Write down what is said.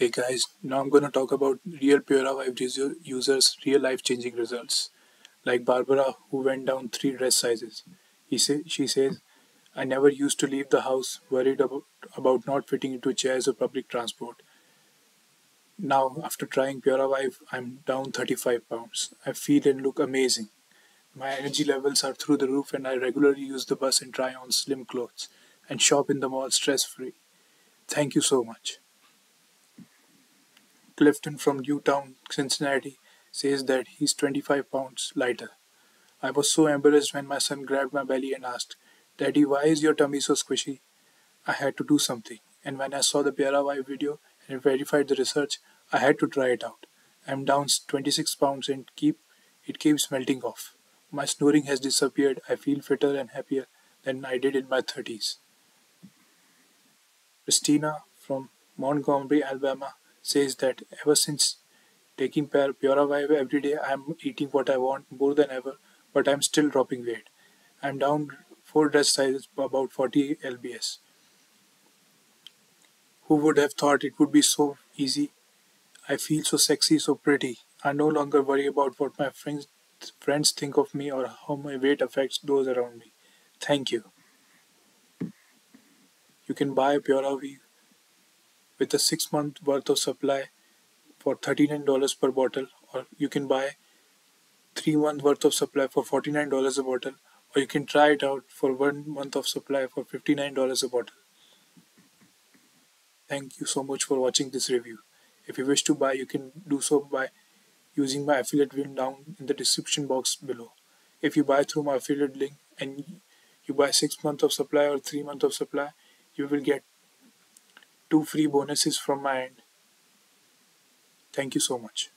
Hey guys, now I'm gonna talk about real Puravive user- users' real life changing results. Like Barbara, who went down three dress sizes. He say, she says, I never used to leave the house worried about, about not fitting into chairs or public transport. Now, after trying Puravive, I'm down 35 pounds. I feel and look amazing. My energy levels are through the roof, and I regularly use the bus and try on slim clothes and shop in the mall stress free. Thank you so much. Clifton from Newtown, Cincinnati, says that he's 25 pounds lighter. I was so embarrassed when my son grabbed my belly and asked, Daddy, why is your tummy so squishy? I had to do something, and when I saw the Vibe video and verified the research, I had to try it out. I'm down 26 pounds and keep it keeps melting off. My snoring has disappeared. I feel fitter and happier than I did in my 30s. Christina from Montgomery, Alabama says that ever since taking Pura every day, I'm eating what I want more than ever, but I'm still dropping weight. I'm down four dress sizes, about 40 lbs. Who would have thought it would be so easy? I feel so sexy, so pretty. I no longer worry about what my friends friends think of me or how my weight affects those around me. Thank you. You can buy Puravive with a six month worth of supply for $39 per bottle, or you can buy three month worth of supply for $49 a bottle, or you can try it out for one month of supply for $59 a bottle. Thank you so much for watching this review. If you wish to buy, you can do so by using my affiliate link down in the description box below. If you buy through my affiliate link and you buy six months of supply or three months of supply, you will get two free bonuses from my end. Thank you so much.